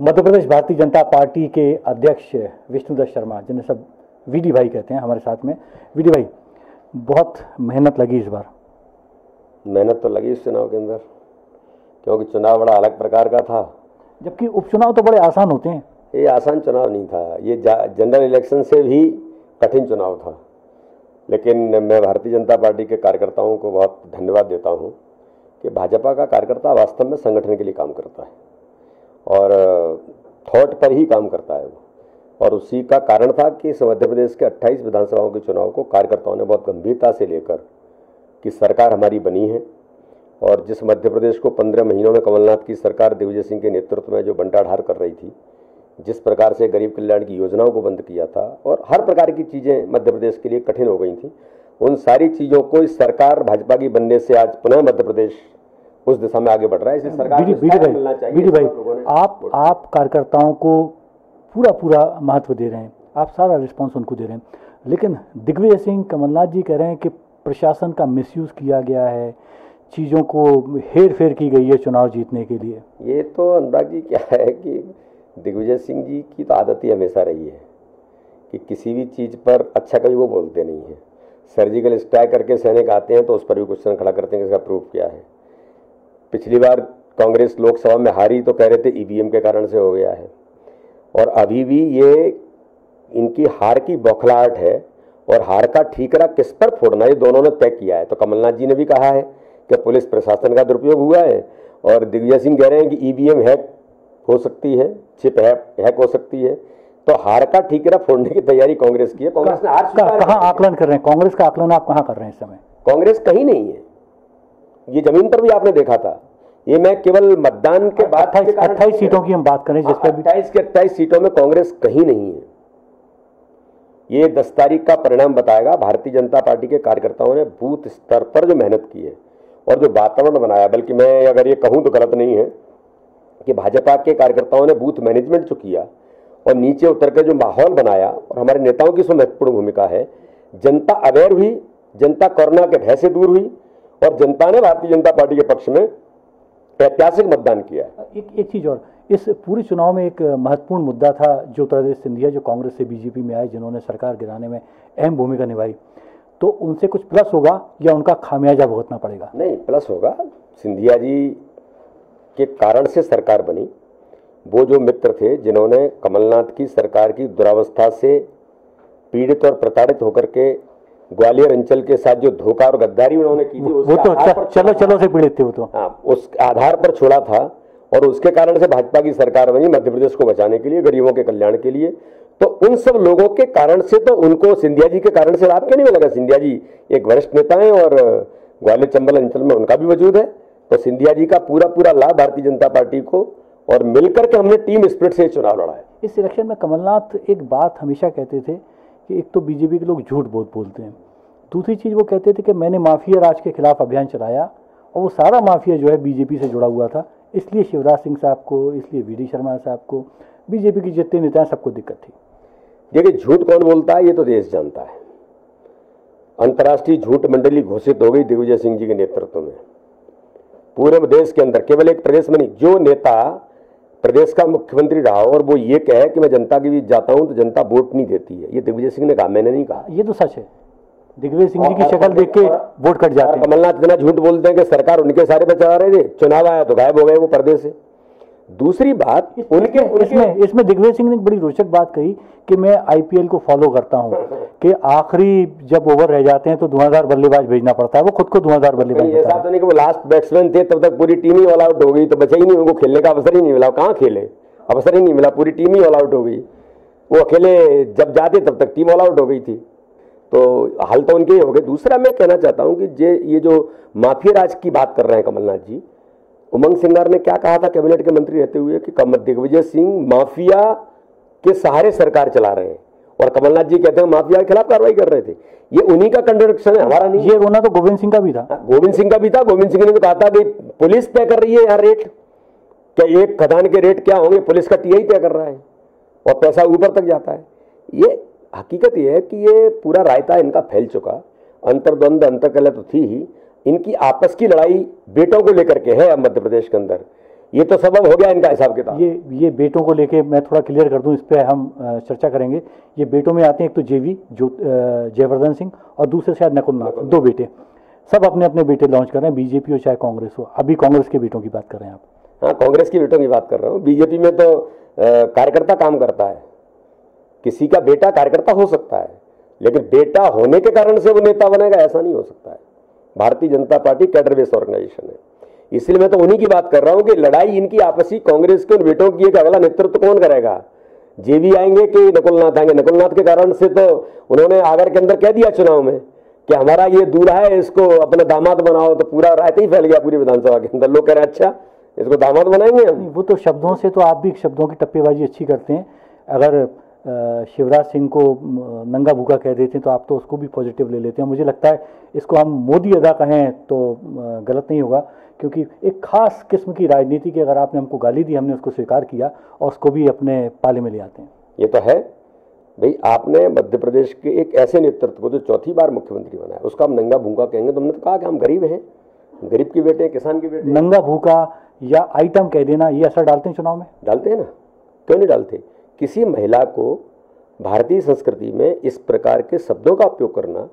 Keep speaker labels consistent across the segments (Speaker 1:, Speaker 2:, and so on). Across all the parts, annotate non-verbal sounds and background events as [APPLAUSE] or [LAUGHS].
Speaker 1: Madhya Pradesh Bharatiya Janata party के अध्यक्ष विष्णुदत्त शर्मा जिन्हें सब वीडी भाई कहते हैं हमारे साथ में। वीडी भाई बहुत मेहनत लगी इस बार।
Speaker 2: मेहनत तो लगी इस चुनाव के अंदर क्योंकि चुनाव बड़ा अलग प्रकार का था।
Speaker 1: जबकि उपचुनाव तो बड़े आसान होते हैं।
Speaker 2: ये आसान चुनाव नहीं था। ये जनरल इलेक्शन से भी कठिन चुनाव था। लेकिन मैं भारतीय जनता पार्टी के कार्यकर्ताओं को बहुत धन्यवाद देता हूँ कि भाजपा का कार्यकर्ता वास्तव में संगठन के लिए काम करता है। और थॉट पर ही काम करता है वो। और उसी का कारण था कि इस मध्य प्रदेश के 28 विधानसभाओं के चुनाव को कार्यकर्ताओं ने बहुत गंभीरता से लेकर कि सरकार हमारी बनी है और जिस मध्य प्रदेश को पंद्रह महीनों में कमलनाथ की सरकार, दिग्विजय सिंह के नेतृत्व में जो बंटाढार कर रही थी, जिस प्रकार से गरीब कल्याण की योजनाओं को बंद किया था और हर प्रकार की चीज़ें मध्य प्रदेश के लिए कठिन हो गई थी, उन सारी चीज़ों को इस सरकार भाजपा की बनने से आज पुनः मध्य प्रदेश उस दिशा में आगे बढ़ रहा है इसे सरकार
Speaker 1: भाई, भाई आप आप कार्यकर्ताओं को पूरा पूरा महत्व दे रहे हैं आप सारा रिस्पॉन्स उनको दे रहे हैं। लेकिन दिग्विजय सिंह कमलनाथ जी कह रहे हैं कि प्रशासन का मिसयूज किया गया है चीज़ों को हेर फेर की गई है चुनाव जीतने के लिए।
Speaker 2: ये तो अनुराग जी क्या है कि दिग्विजय सिंह जी की तो आदत ही हमेशा रही है कि किसी भी चीज़ पर अच्छा कभी वो बोलते नहीं हैं। सर्जिकल स्ट्राइक करके सैनिक आते हैं तो उस पर भी क्वेश्चन खड़ा करते हैं कि इसका प्रूफ क्या है। पिछली बार कांग्रेस लोकसभा में हारी तो कह रहे थे ईवीएम के कारण से हो गया है। और अभी भी ये इनकी हार की बौखलाहट है और हार का ठीकरा किस पर फोड़ना ये दोनों ने तय किया है। तो कमलनाथ जी ने भी कहा है कि पुलिस प्रशासन का दुरुपयोग हुआ है और दिग्विजय सिंह कह रहे हैं कि ईवीएम हैक हो सकती है छिप हैक हो सकती है। तो हार का ठीकरा फोड़ने की तैयारी कांग्रेस की है। कांग्रेस ने हार
Speaker 1: कहाँ आकलन कर रहे हैं? कांग्रेस का आकलन आप कहाँ कर रहे हैं इस समय?
Speaker 2: कांग्रेस कहीं नहीं है। ये ज़मीन पर भी आपने देखा था। ये मैं केवल मतदान के बाद
Speaker 1: अट्ठाईस सीटों की हम बात करें जिस पर
Speaker 2: अट्ठाईस के अट्ठाईस सीटों में कांग्रेस कहीं नहीं है। ये दस तारीख का परिणाम बताएगा। भारतीय जनता पार्टी के कार्यकर्ताओं ने बूथ स्तर पर जो मेहनत की है और जो वातावरण बनाया बल्कि मैं अगर ये कहूँ तो गलत नहीं है कि भाजपा के कार्यकर्ताओं ने बूथ मैनेजमेंट जो किया और नीचे उतर कर जो माहौल बनाया और हमारे नेताओं की इसमें महत्वपूर्ण भूमिका है जनता अवेयर हुई जनता कोरोना के भय से दूर हुई और जनता ने भारतीय जनता पार्टी के पक्ष में ऐतिहासिक मतदान किया
Speaker 1: एक एक चीज़ और इस पूरे चुनाव में एक महत्वपूर्ण मुद्दा था ज्योतिरादित्य सिंधिया जो कांग्रेस से बीजेपी में आए जिन्होंने सरकार गिराने में अहम भूमिका निभाई। तो उनसे कुछ प्लस होगा या उनका खामियाजा भुगतना पड़ेगा?
Speaker 2: नहीं प्लस होगा। सिंधिया जी के कारण से सरकार बनी। वो जो मित्र थे जिन्होंने कमलनाथ की सरकार की दुरावस्था से पीड़ित और प्रताड़ित होकर के ग्वालियर अंचल के साथ जो धोखा और गद्दारी उन्होंने की थी
Speaker 1: वो तो चलो चलो से पीड़ित थे वो तो।
Speaker 2: हाँ उस आधार पर छोड़ा था और उसके कारण से भाजपा की सरकार बनी मध्य प्रदेश को बचाने के लिए गरीबों के कल्याण के लिए। तो उन सब लोगों के कारण से तो उनको सिंधिया जी के कारण से लाभ क्यों नहीं मिलेगा सिंधिया जी एक वरिष्ठ नेता है और ग्वालियर चंबल अंचल में उनका भी वजूद है तो सिंधिया जी का पूरा पूरा लाभ भारतीय जनता पार्टी को और मिलकर के हमने टीम स्प्रिट से चुनाव लड़ा है।
Speaker 1: इस इलेक्शन में कमलनाथ एक बात हमेशा कहते थे कि एक तो बीजेपी के लोग झूठ बहुत बोलते हैं। दूसरी चीज़ वो कहते थे कि मैंने माफिया राज के खिलाफ अभियान चलाया और वो सारा माफिया जो है बीजेपी से जुड़ा हुआ था। इसलिए शिवराज सिंह साहब को, इसलिए वी शर्मा साहब को बीजेपी की जितने नेता हैं सबको दिक्कत थी।
Speaker 2: देखिए, झूठ कौन बोलता है, ये तो देश जानता है। अंतर्राष्ट्रीय झूठ मंडली घोषित हो गई दिग्विजय सिंह जी के नेतृत्व में। पूरे देश के अंदर, केवल एक प्रदेश में नहीं, जो नेता प्रदेश का मुख्यमंत्री रहा और वो ये कहे कि मैं जनता के बीच जाता हूँ तो जनता वोट नहीं देती है। ये दिग्विजय सिंह ने कहा मैंने नहीं कहा।
Speaker 1: ये तो सच है। दिग्विजय सिंह जी की शक्ल देख के वोट कट जाते हैं।
Speaker 2: कमलनाथ इतना झूठ बोलते हैं कि सरकार उनके सारे पे चला रहे थे। चुनाव आया तो गायब हो गए वो प्रदेश से। दूसरी बात
Speaker 1: उनके इसमें इसमें दिग्विजय सिंह ने बड़ी रोचक बात कही कि मैं आईपीएल को फॉलो करता हूँ [LAUGHS] कि आखिरी जब ओवर रह जाते हैं तो धुआंधार बल्लेबाज भेजना पड़ता है वो खुद को धुआंधार बल्लेबाज
Speaker 2: ऐसा तो नहीं कि वो लास्ट बैट्समैन थे तब तक पूरी टीम ही ऑल आउट हो गई तो बचा ही नहीं उनको खेलने का अवसर ही नहीं मिला। कहाँ खेले? अवसर ही नहीं मिला पूरी टीम ही ऑल आउट हो गई। वो अकेले जब जाते तब तक टीम ऑल आउट हो गई थी। तो हाल तो उनके ही हो गए। दूसरा मैं कहना चाहता हूँ कि ये जो माफिया राज की बात कर रहे हैं कमलनाथ जी उमंग सिंगार ने क्या कहा था? कैबिनेट के मंत्री रहते हुए कि दिग्विजय सिंह माफिया के सहारे सरकार चला रहे हैं और कमलनाथ जी कहते हैं माफिया के खिलाफ कार्रवाई कर रहे थे। ये उन्हीं का कंट्रोडिक्शन है हमारा नहीं।
Speaker 1: ये रोना तो गोविंद सिंह का भी था।
Speaker 2: हाँ, गोविंद सिंह का भी था। गोविंद सिंह ने तो कहा था कि पुलिस तय कर रही है यहाँ रेट क्या एक खदान के रेट क्या होंगे? पुलिस का टीआई तय कर रहा है और पैसा ऊपर तक जाता है। ये हकीकत यह है कि ये पूरा रायता इनका फैल चुका। अंतर्द्वंद अंतकला तो थी ही इनकी आपस की लड़ाई बेटों को लेकर के है अब मध्य प्रदेश के अंदर। ये तो सबब हो गया इनका हिसाब किताब।
Speaker 1: ये ये बेटों को लेके मैं थोड़ा क्लियर कर दूँ इस पे हम चर्चा करेंगे। ये बेटों में आते हैं एक तो जेवी जो जयवर्धन सिंह और दूसरे शायद नकुल नाथ दो बेटे। सब अपने अपने बेटे लॉन्च कर रहे हैं बीजेपी हो चाहे कांग्रेस हो। अभी कांग्रेस के बेटों की बात कर रहे हैं आप।
Speaker 2: हाँ कांग्रेस की बेटों की बात कर रहा हूँ। बीजेपी में तो कार्यकर्ता काम करता है। किसी का बेटा कार्यकर्ता हो सकता है लेकिन बेटा होने के कारण से वो नेता बनेगा ऐसा नहीं हो सकता है। Bharatiya Janata party cadre based organisation है। इसलिए मैं तो उन्हीं की बात कर रहा हूँ कि लड़ाई इनकी आपसी कांग्रेस के उन बेटों की है कि अगला नेतृत्व कौन करेगा? जे भी आएँगे कि नकुलनाथ आएँगे? नकुलनाथ के कारण से तो उन्होंने आगर के अंदर कह दिया चुनाव में कि हमारा ये दूल्हा है, इसको अपना दामाद बनाओ तो पूरा रायता ही फैल गया पूरी विधानसभा के अंदर। लोग कह रहे हैं अच्छा इसको दामाद बनाएँगे
Speaker 1: वो तो शब्दों से तो आप भी शब्दों की टप्पेबाजी अच्छी करते हैं। अगर शिवराज सिंह को नंगा भूखा कह देते हैं तो आप तो उसको भी पॉजिटिव ले लेते हैं। मुझे लगता है इसको हम मोदी अदा कहें तो गलत नहीं होगा क्योंकि एक खास किस्म की राजनीति की अगर आपने हमको गाली दी हमने उसको स्वीकार किया और उसको भी अपने पाले में ले आते हैं।
Speaker 2: ये तो है। भाई आपने मध्य प्रदेश के एक ऐसे नेतृत्व को जो चौथी बार मुख्यमंत्री बनाया उसका हम नंगा भूखा कहेंगे। तो हमने तो कहा कि हम गरीब हैं। गरीब के बेटे किसान के बेटे।
Speaker 1: नंगा भूखा या आइटम कह देना ये असर डालते हैं चुनाव में?
Speaker 2: डालते हैं ना। क्यों नहीं डालते? किसी महिला को भारतीय संस्कृति में इस प्रकार के शब्दों का उपयोग करना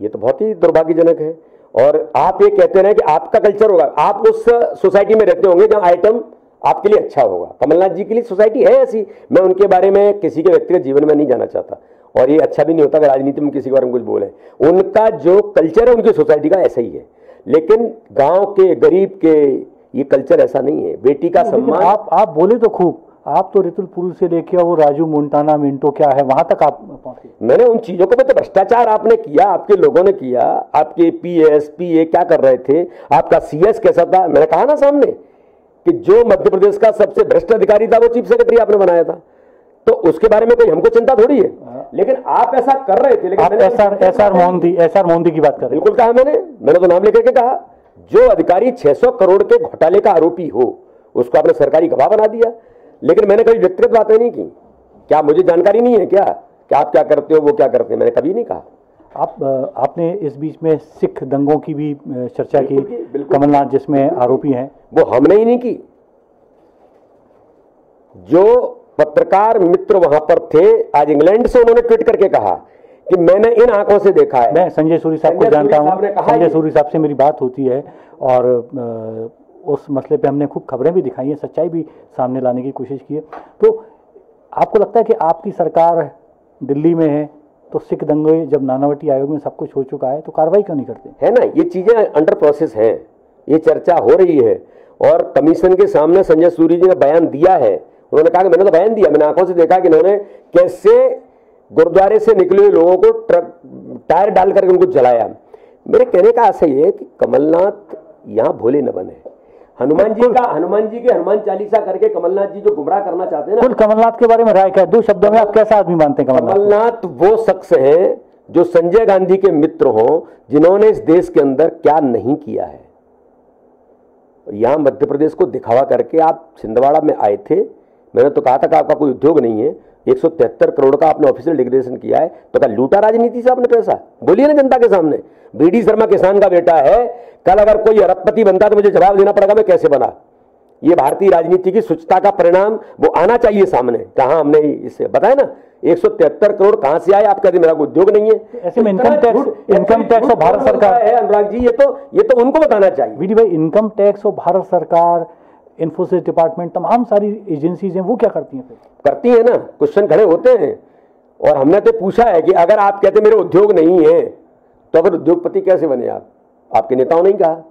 Speaker 2: ये तो बहुत ही दुर्भाग्यजनक है। और आप ये कहते रहे कि आपका कल्चर होगा आप उस सोसाइटी में रहते होंगे जहाँ आइटम आपके लिए अच्छा होगा। कमलनाथ जी के लिए सोसाइटी है ऐसी मैं उनके बारे में किसी के व्यक्तिगत जीवन में नहीं जाना चाहता। और ये अच्छा भी नहीं होता अगर राजनीति में किसी के बारे में कुछ बोले। उनका जो कल्चर है उनकी सोसाइटी का ऐसा ही है। लेकिन गाँव के गरीब के ये कल्चर ऐसा नहीं है। बेटी का सम्मान
Speaker 1: आप आप बोले तो खूब। आप तो रितुल रितुलपुर से लेके वो राजू मोन्टाना मिंटो क्या है? वहाँ तक आप पहुँचे।
Speaker 2: मैंने उन चीज़ों को तो भ्रष्टाचार आपने किया आपके लोगों ने किया। आपके पीएस पीए क्या कर रहे थे? आपका सीएस कैसा था? मैंने कहा ना सामने कि जो मध्य प्रदेश का सबसे भ्रष्ट अधिकारी था वो चीफ सेक्रेटरी आपने बनाया था। तो उसके बारे में कोई हमको चिंता थोड़ी है? लेकिन आप ऐसा कर रहे थे लेकिन
Speaker 1: S R S R Mohanty S R Mohanty की बात कर रहे
Speaker 2: बिल्कुल कहा मैंने। मैंने तो नाम लेकर के कहा जो अधिकारी 600 करोड़ के घोटाले का आरोपी हो उसको आपने सरकारी गवाह बना दिया। लेकिन मैंने कभी व्यक्तिगत बातें नहीं की। क्या मुझे जानकारी नहीं है क्या? कि आप क्या करते हो वो क्या करते हैं? मैंने कभी नहीं कहा।
Speaker 1: आप आपने इस बीच में सिख दंगों की भी चर्चा की। कमलनाथ जिसमें आरोपी हैं।
Speaker 2: वो हमने ही नहीं की। जो पत्रकार मित्र वहाँ पर थे आज इंग्लैंड से उन्होंने ट्वीट करके कहा कि मैंने इन आँखों से देखा है।
Speaker 1: मैं संजय सूरी साहब को जानता हूँ। संजय सूरी साहब से मेरी बात होती है और उस मसले पे हमने खूब खबरें भी दिखाई हैं, सच्चाई भी सामने लाने की कोशिश की है। तो आपको लगता है कि आपकी सरकार दिल्ली में है तो सिख दंगे जब नानावटी आयोग में सब कुछ हो चुका है तो कार्रवाई क्यों नहीं करते?
Speaker 2: है ना, ये चीज़ें अंडर प्रोसेस हैं, ये चर्चा हो रही है। और कमीशन के सामने संजय सूरी जी ने बयान दिया है। उन्होंने कहा कि मैंने तो बयान दिया, मैंने आँखों से देखा कि इन्होंने कैसे गुरुद्वारे से निकले हुए लोगों को ट्रक, टायर डाल करके उनको जलाया। मेरे कहने का आशय ये है कि कमलनाथ यहाँ भोले न बने। हनुमान जी का हनुमान जी के हनुमान चालीसा करके कमलनाथ जी जो गुमराह करना चाहते हैं ना।
Speaker 1: कमलनाथ के बारे में राय क्या है दो शब्दों में आप कैसा आदमी मानते हैं कमलनाथ?
Speaker 2: कमलनाथ वो शख्स है जो संजय गांधी के मित्र हो जिन्होंने इस देश के अंदर क्या नहीं किया है। यहाँ मध्य प्रदेश को दिखावा करके आप छिंदवाड़ा में आए थे मैंने तो कहा था कि आपका कोई उद्योग नहीं है एक सौ तिहत्तर करोड़ का आपने ऑफिशियल डिक्लेरेशन किया है तो क्या लूटा राजनीति से आपने पैसा? बोलिए ना जनता के सामने। बीडी शर्मा किसान का बेटा है कल अगर कोई अरबपति बनता तो मुझे जवाब देना पड़ेगा मैं कैसे बना? ये भारतीय राजनीति की स्वच्छता का परिणाम वो आना चाहिए सामने। कहा हमने इससे बताया ना 173 करोड़ कहाँ से आए आप कहते मेरा कोई उद्योग नहीं है।
Speaker 1: ऐसे में इनकम टैक्स- इनकम टैक्स और भारत सरकार-
Speaker 2: है अनुराग जी ये तो ये तो उनको बताना चाहिए।
Speaker 1: भाई इनकम टैक्स और भारत सरकार इन्फोसिस डिपार्टमेंट तमाम सारी एजेंसीज हैं वो क्या करती हैं फिर?
Speaker 2: करती है ना क्वेश्चन खड़े होते हैं। और हमने तो पूछा है कि अगर आप कहते मेरे उद्योग नहीं है तो अगर उद्योगपति कैसे बने आप? आपके नेताओं ने कहा।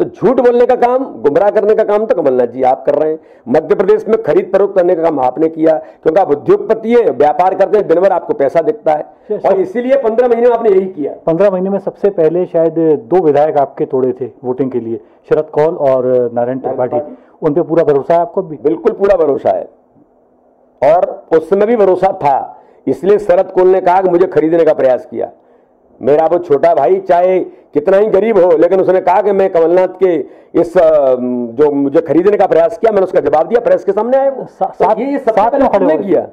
Speaker 2: तो झूठ बोलने का काम गुमराह करने का काम तो कमलनाथ जी आप कर रहे हैं। मध्य प्रदेश में खरीद फरोख्त करने का काम आपने किया क्योंकि आप उद्योगपति है व्यापार करते हैं दिन भर आपको पैसा दिखता है। और इसीलिए पंद्रह महीने में आपने यही किया।
Speaker 1: पंद्रह महीने में सबसे पहले शायद दो विधायक आपके तोड़े थे वोटिंग के लिए शरद कौल और नारायण त्रिपाठी। उन पे पूरा भरोसा है आपको भी?
Speaker 2: बिल्कुल पूरा भरोसा है। और उस समय भी भरोसा था। इसलिए शरद कोल ने कहा कि मुझे खरीदने का प्रयास किया। मेरा वो छोटा भाई चाहे कितना ही गरीब हो लेकिन उसने कहा कि मैं कमलनाथ के इस जो मुझे खरीदने का प्रयास किया मैंने उसका जवाब दिया प्रेस के सामने आए
Speaker 1: सा, साथ
Speaker 2: ये
Speaker 1: साथ क्यों खड़े
Speaker 2: किया।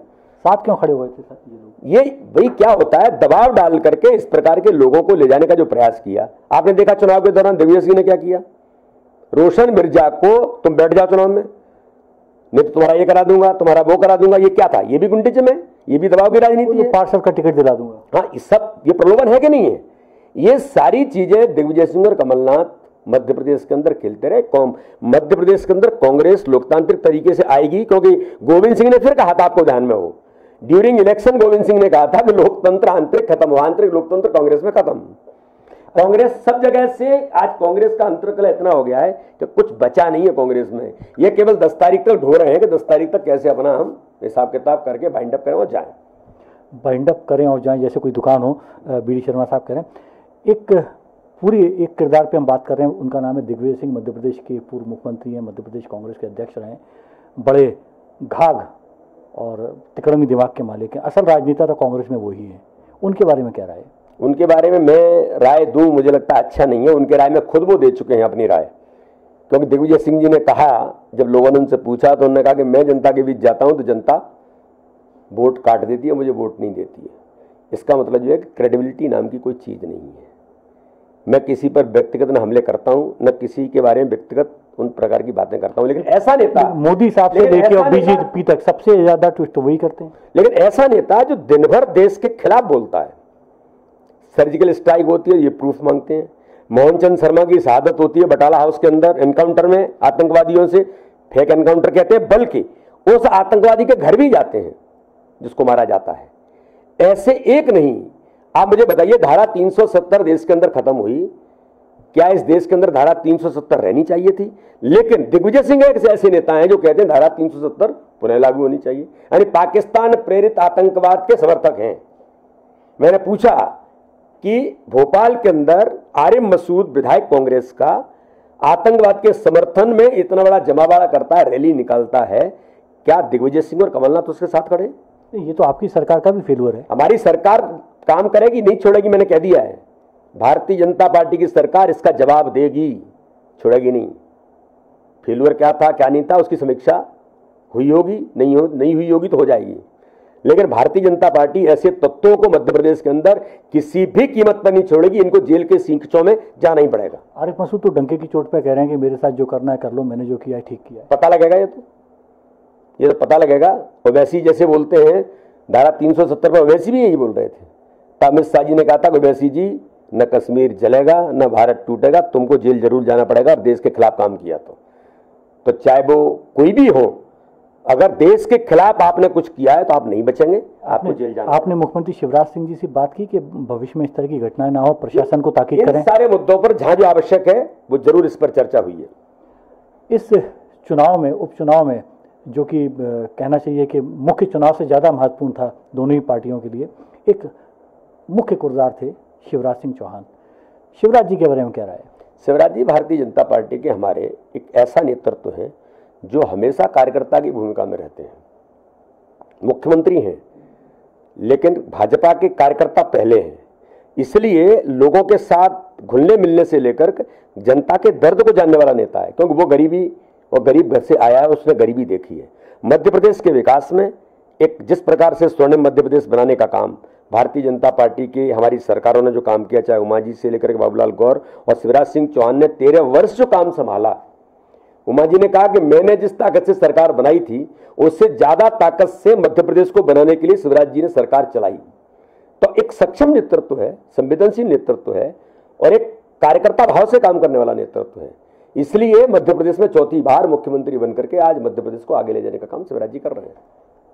Speaker 1: साथ क्यों खड़े हुए थे ये
Speaker 2: वही क्या होता है दबाव डाल करके इस प्रकार के लोगों को ले जाने का जो प्रयास किया। आपने देखा चुनाव के दौरान दिग्विजय सिंह ने क्या किया? रोशन मिर्ज़ा को तुम बैठ जाओ चुनाव में। नहीं तो तुम्हारा ये करा दूँगा तुम्हारा वो करा दूँगा ये क्या था? ये भी गुंडिज्म है ये भी दबाव की राजनीति है।
Speaker 1: पार्षद का टिकट दिला दूँगा।
Speaker 2: हाँ इस सब ये प्रलोभन है कि नहीं है? ये सारी चीज़ें दिग्विजय सिंह और कमलनाथ मध्य प्रदेश के अंदर खेलते रहे। कौम मध्य प्रदेश के अंदर कांग्रेस लोकतांत्रिक तरीके से आएगी क्योंकि गोविंद सिंह ने फिर कहा था आपको ध्यान में हो। ड्यूरिंग इलेक्शन गोविंद सिंह ने कहा था कि लोकतंत्र आंतरिक खत्म हुआ आंतरिक लोकतंत्र कांग्रेस में खत्म। कांग्रेस सब जगह से आज कांग्रेस का अंतरकल इतना हो गया है कि कुछ बचा नहीं है कांग्रेस में। ये केवल दस तारीख तक ढो रहे हैं कि दस तारीख तक कैसे अपना हम हिसाब किताब करके बाइंड अप करें और जाएँ।
Speaker 1: बाइंड अप करें और जाएँ, जैसे कोई दुकान हो बी डी शर्मा साहब करें एक पूरी एक किरदार पे हम बात कर रहे हैं, उनका नाम है दिग्विजय सिंह, मध्य प्रदेश के पूर्व मुख्यमंत्री हैं, मध्य प्रदेश कांग्रेस के अध्यक्ष रहे बड़े घाघ और तिकड़मी दिमाग के मालिक हैं। असल राजनेता तो कांग्रेस में वही है उनके बारे में क्या राय
Speaker 2: उनके बारे में मैं राय दूँ मुझे लगता है अच्छा नहीं है। उनके राय में खुद वो दे चुके हैं अपनी राय। क्योंकि दिग्विजय सिंह जी ने कहा जब लोगों ने उनसे पूछा तो उन्होंने कहा कि मैं जनता के बीच जाता हूँ तो जनता वोट काट देती है मुझे वोट नहीं देती है। इसका मतलब जो है कि क्रेडिबिलिटी नाम की कोई चीज़ नहीं है। मैं किसी पर व्यक्तिगत न हमले करता हूँ न किसी के बारे में व्यक्तिगत उन प्रकार की बातें करता हूँ। लेकिन ऐसा नेता
Speaker 1: मोदी साहब से देखिए और बीजेपी तक सबसे ज़्यादा ट्विस्ट वही करते हैं।
Speaker 2: लेकिन ऐसा नेता जो दिन भर देश के खिलाफ बोलता है सर्जिकल स्ट्राइक होती है, ये प्रूफ मांगते हैं। मोहन चंद शर्मा की शहादत होती है बटाला हाउस के अंदर एनकाउंटर में आतंकवादियों से, फेक एनकाउंटर कहते हैं, बल्कि उस आतंकवादी के घर भी जाते हैं, जिसको मारा जाता है। ऐसे एक नहीं, आप मुझे बताइए, धारा 370 देश के अंदर खत्म हुई, क्या इस देश के अंदर धारा 370 रहनी चाहिए थी? लेकिन दिग्विजय सिंह एक ऐसे नेता हैं जो कहते हैं, धारा 370 पुनः लागू होनी चाहिए। यानी पाकिस्तान प्रेरित आतंकवाद के समर्थक हैं। मैंने पूछा कि भोपाल के अंदर आरिम मसूद विधायक कांग्रेस का आतंकवाद के समर्थन में इतना बड़ा जमावाड़ा करता है रैली निकालता है। क्या दिग्विजय सिंह और कमलनाथ उसके साथ खड़े?
Speaker 1: ये तो आपकी सरकार का भी फेलुअर है।
Speaker 2: हमारी सरकार काम करेगी नहीं छोड़ेगी मैंने कह दिया है। भारतीय जनता पार्टी की सरकार इसका जवाब देगी छोड़ेगी नहीं। फेलुअर क्या था क्या नहीं था उसकी समीक्षा हुई होगी नहीं हो नहीं हुई होगी तो हो जाएगी। लेकिन भारतीय जनता पार्टी ऐसे तत्वों को मध्य प्रदेश के अंदर किसी भी कीमत पर नहीं छोड़ेगी इनको जेल के सींचों में जाना ही पड़ेगा।
Speaker 1: आरिफ मसूद तो डंके की चोट पे कह रहे हैं कि मेरे साथ जो करना है कर लो मैंने जो किया है ठीक किया
Speaker 2: पता लगेगा ये तो। ये तो पता लगेगा। और वैसी जैसे बोलते हैं धारा 370 पर वैसी भी यही बोल रहे थे। अमित शाह जी ने कहा था वैसी जी न कश्मीर जलेगा न भारत टूटेगा तुमको जेल ज़रूर जाना पड़ेगा और देश के खिलाफ काम किया तो। तो चाहे वो कोई भी हो अगर देश के खिलाफ आपने कुछ किया है तो आप नहीं बचेंगे आपको जेल जाना
Speaker 1: आपने मुख्यमंत्री शिवराज सिंह जी से बात की कि भविष्य में इस तरह की घटनाएँ ना हो प्रशासन को ताकीद करें?
Speaker 2: सारे मुद्दों पर जहाँ जो आवश्यक है वो ज़रूर इस पर चर्चा हुई है।
Speaker 1: इस चुनाव में उपचुनाव में जो कि कहना चाहिए कि मुख्य चुनाव से ज़्यादा महत्वपूर्ण था दोनों ही पार्टियों के लिए एक मुख्य किरदार थे शिवराज सिंह चौहान। शिवराज जी के बारे में क्या राय
Speaker 2: शिवराज जी भारतीय जनता पार्टी के हमारे एक ऐसा नेतृत्व है जो हमेशा कार्यकर्ता की भूमिका में रहते हैं, मुख्यमंत्री हैं, लेकिन भाजपा के कार्यकर्ता पहले हैं। इसलिए लोगों के साथ घुलने मिलने से लेकर जनता के दर्द को जानने वाला नेता है, क्योंकि वो गरीबी और गरीब घर से आया है, उसने गरीबी देखी है। मध्य प्रदेश के विकास में एक जिस प्रकार से स्वर्णिम मध्य प्रदेश बनाने का काम भारतीय जनता पार्टी की, हमारी सरकारों ने जो काम किया, चाहे उमा जी से लेकर के बाबूलाल गौर और शिवराज सिंह चौहान ने तेरह वर्ष जो काम संभाला उमा जी ने कहा कि मैंने जिस ताकत से सरकार बनाई थी, उससे ज़्यादा ताकत से मध्य प्रदेश को बनाने के लिए शिवराज जी ने सरकार चलाई। तो एक सक्षम नेतृत्व है, संवेदनशील नेतृत्व है और एक कार्यकर्ता भाव से काम करने वाला नेतृत्व है। इसलिए मध्य प्रदेश में चौथी बार मुख्यमंत्री बनकर के आज मध्य प्रदेश को आगे ले जाने का काम शिवराज जी कर रहे हैं।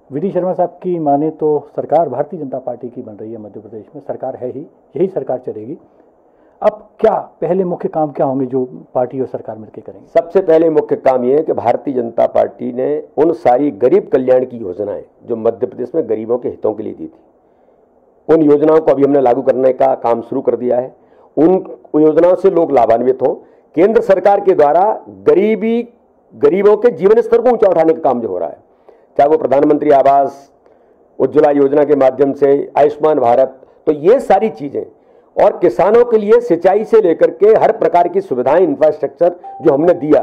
Speaker 1: वी शर्मा साहब की माने तो सरकार भारतीय जनता पार्टी की बन रही है मध्य प्रदेश में, सरकार है ही, यही सरकार चलेगी। अब क्या पहले मुख्य काम क्या होंगे जो पार्टी और सरकार मिलकर करेंगे?
Speaker 2: सबसे पहले मुख्य काम यह है कि भारतीय जनता पार्टी ने उन सारी गरीब कल्याण की योजनाएँ जो मध्य प्रदेश में गरीबों के हितों के लिए दी थी, उन योजनाओं को अभी हमने लागू करने का काम शुरू कर दिया है। उन योजनाओं से लोग लाभान्वित हों। केंद्र सरकार के द्वारा गरीबी, गरीबों के जीवन स्तर को ऊँचा उठाने का काम जो हो रहा है, चाहे वो प्रधानमंत्री आवास, उज्ज्वला योजना के माध्यम से आयुष्मान भारत तो ये सारी चीज़ें और किसानों के लिए सिंचाई से लेकर के हर प्रकार की सुविधाएँ इंफ्रास्ट्रक्चर जो हमने दिया।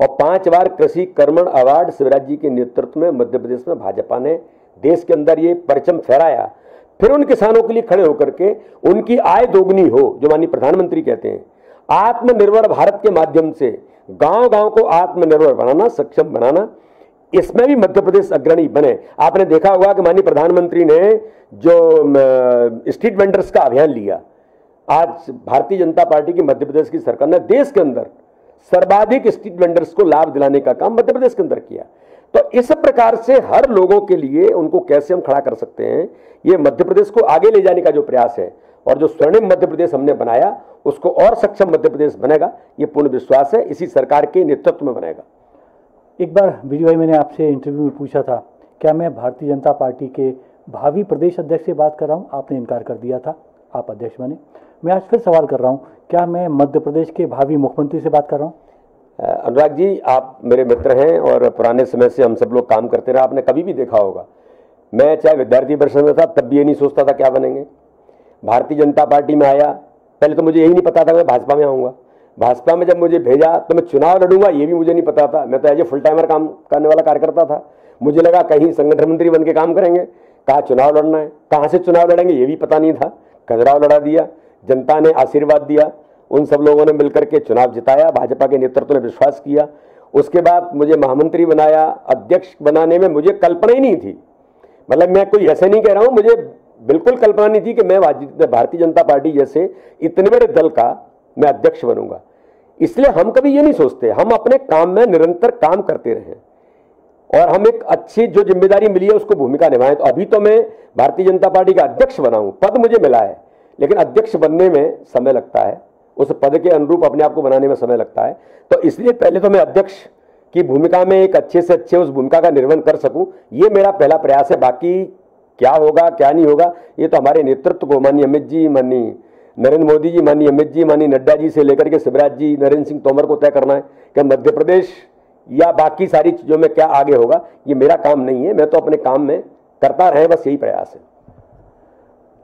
Speaker 2: और पाँच बार कृषि कर्मण अवार्ड शिवराज जी के नेतृत्व में मध्य प्रदेश में भाजपा ने देश के अंदर ये परचम फहराया। फिर उन किसानों के लिए खड़े होकर के उनकी आय दोगुनी हो, जो माननीय प्रधानमंत्री कहते हैं। आत्मनिर्भर भारत के माध्यम से गाँव गाँव को आत्मनिर्भर बनाना, सक्षम बनाना, इसमें भी मध्य प्रदेश अग्रणी बने। आपने देखा होगा कि माननीय प्रधानमंत्री ने जो स्ट्रीट वेंडर्स का अभियान लिया। आज भारतीय जनता पार्टी की मध्य प्रदेश की सरकार ने देश के अंदर सर्वाधिक स्ट्रीट वेंडर्स को लाभ दिलाने का काम मध्य प्रदेश के अंदर किया। तो इस प्रकार से हर लोगों के लिए उनको कैसे हम खड़ा कर सकते हैं, ये मध्य प्रदेश को आगे ले जाने का जो प्रयास है और जो स्वर्णिम मध्य प्रदेश हमने बनाया, उसको और सक्षम मध्य प्रदेश बनेगा, ये पूर्ण विश्वास है, इसी सरकार के नेतृत्व में बनेगा।
Speaker 1: एक बार बीडी भाई, मैंने आपसे इंटरव्यू में पूछा था, क्या मैं भारतीय जनता पार्टी के भावी प्रदेश अध्यक्ष से बात कर रहा हूँ? आपने इनकार कर दिया था। आप अध्यक्ष बने। मैं आज फिर सवाल कर रहा हूँ, क्या मैं मध्य प्रदेश के भावी मुख्यमंत्री से बात कर रहा हूँ?
Speaker 2: अनुराग जी, आप मेरे मित्र हैं और पुराने समय से हम सब लोग काम करते रहे, आपने कभी भी देखा होगा। मैं चाहे विद्यार्थी परिषद में था, तब भी ये नहीं सोचता था क्या बनेंगे। भारतीय जनता पार्टी में आया, पहले तो मुझे यही नहीं पता था मैं भाजपा में आऊँगा। भाजपा में जब मुझे भेजा तो मैं चुनाव लड़ूँगा, ये भी मुझे नहीं पता था। मैं तो एज ए फुल टाइमर काम करने वाला कार्यकर्ता था। मुझे लगा कहीं संगठन मंत्री बन के काम करेंगे। कहाँ चुनाव लड़ना है, कहाँ से चुनाव लड़ेंगे, ये भी पता नहीं था। खजराव लड़ा दिया, जनता ने आशीर्वाद दिया, उन सब लोगों ने मिलकर के चुनाव जिताया, भाजपा के नेतृत्व ने विश्वास किया। उसके बाद मुझे महामंत्री बनाया, अध्यक्ष बनाने में मुझे कल्पना ही नहीं थी। मतलब मैं कोई ऐसे नहीं कह रहा हूँ, मुझे बिल्कुल कल्पना नहीं थी कि मैं भारतीय जनता पार्टी जैसे इतने बड़े दल का मैं अध्यक्ष बनूँगा। इसलिए हम कभी ये नहीं सोचते, हम अपने काम में निरंतर काम करते रहे। और हम एक अच्छी जो ज़िम्मेदारी मिली है, उसको भूमिका निभाएँ। तो अभी तो मैं भारतीय जनता पार्टी का अध्यक्ष बना हूँ। पद मुझे मिला है, लेकिन अध्यक्ष बनने में समय लगता है। उस पद के अनुरूप अपने आप को बनाने में समय लगता है। तो इसलिए पहले तो मैं अध्यक्ष की भूमिका में एक अच्छे से अच्छे उस भूमिका का निर्वहन कर सकूँ। ये मेरा पहला प्रयास है, बाकी क्या होगा, क्या नहीं होगा, ये तो हमारे नेतृत्व को माननीय अमित जी, माननीय नरेंद्र मोदी जी, माननीय अमित जी, माननीय नड्डा जी से लेकर के शिवराज जी, नरेंद्र सिंह तोमर को तय करना है कि मध्य प्रदेश या बाकी सारी चीज़ों में क्या आगे होगा? ये मेरा काम नहीं है मैं तो अपने काम में करता रहे बस यही प्रयास है।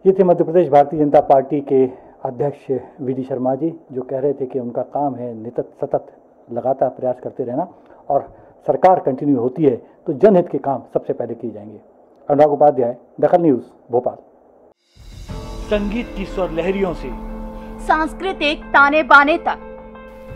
Speaker 1: ये थे मध्य प्रदेश भारतीय जनता पार्टी के अध्यक्ष वी डी शर्मा जी जो कह रहे थे कि उनका काम है नितत सतत लगातार प्रयास करते रहना और सरकार कंटिन्यू होती है तो जनहित के काम सबसे पहले किए जाएँगे। अनुराग उपाध्याय दखल न्यूज़ भोपाल। संगीत की स्वर लहरियों से।
Speaker 3: सांस्कृतिक ताने बाने तक।